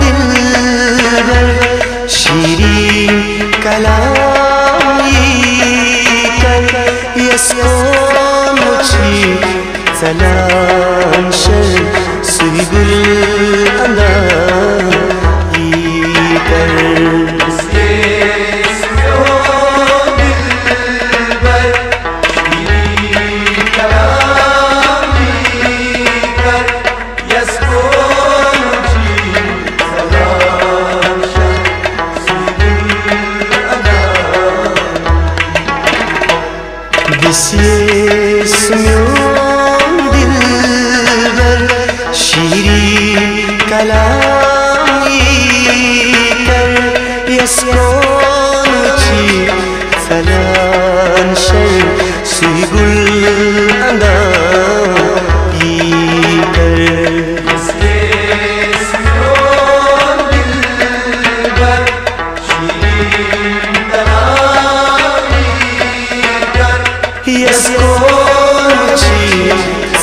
दिल शीरी कला शिरी कला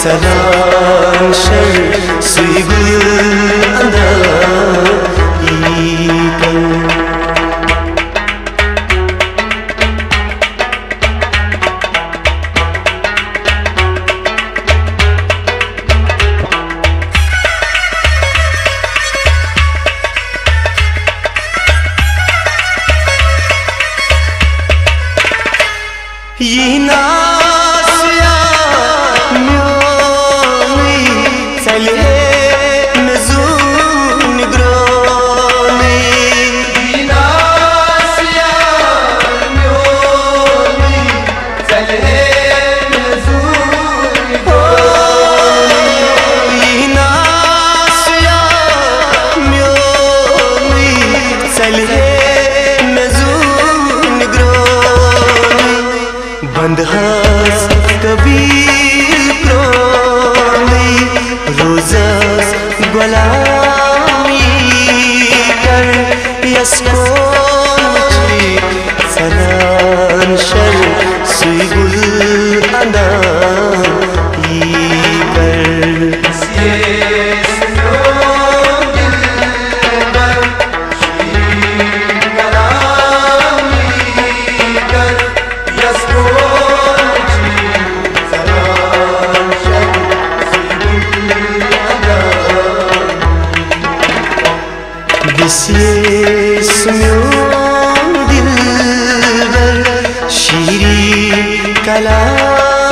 سلام شر سيقلنا إيقن ينام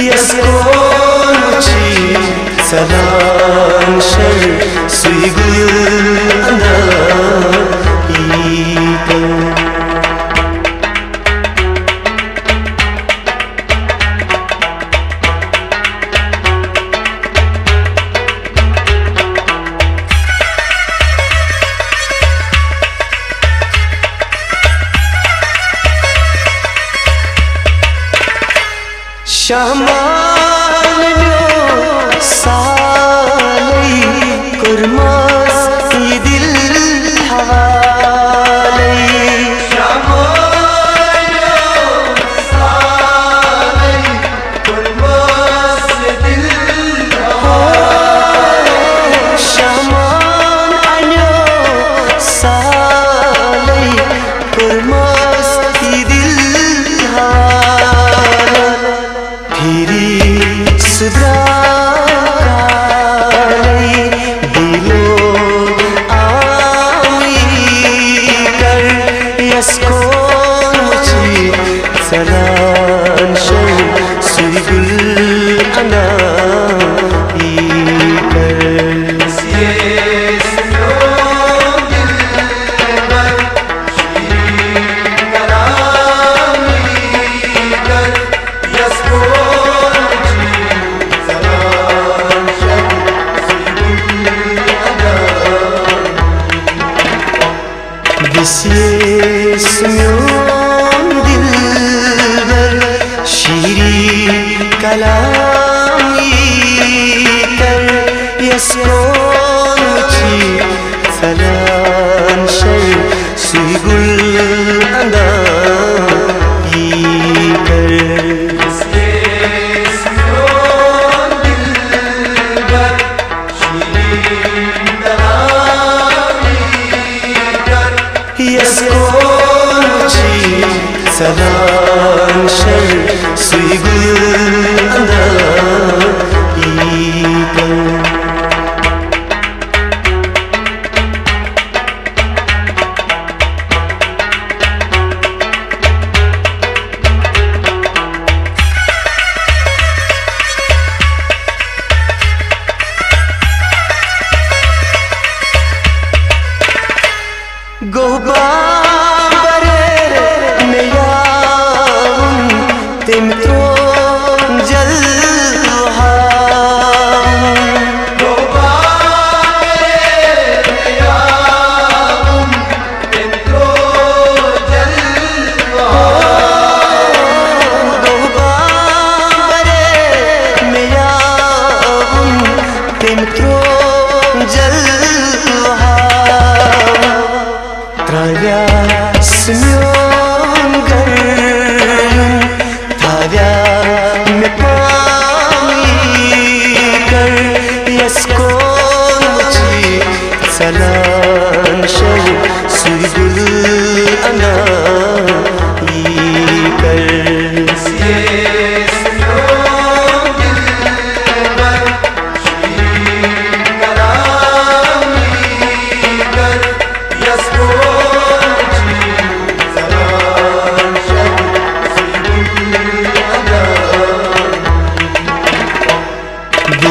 यसकोची सदा सृगुना शहमान जो साली कुर्मा दिल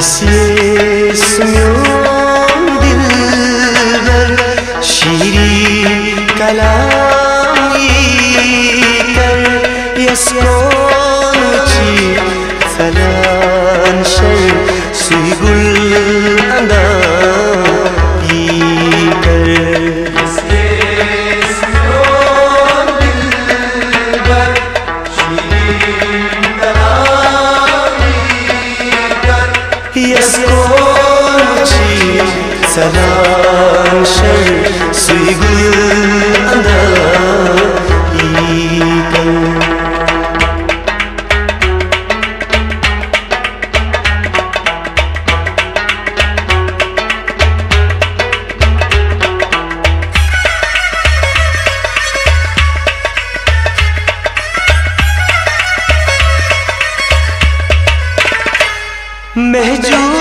nasci do.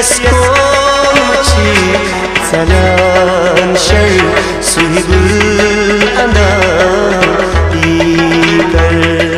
यसको سلام شر صهب أنا إيكر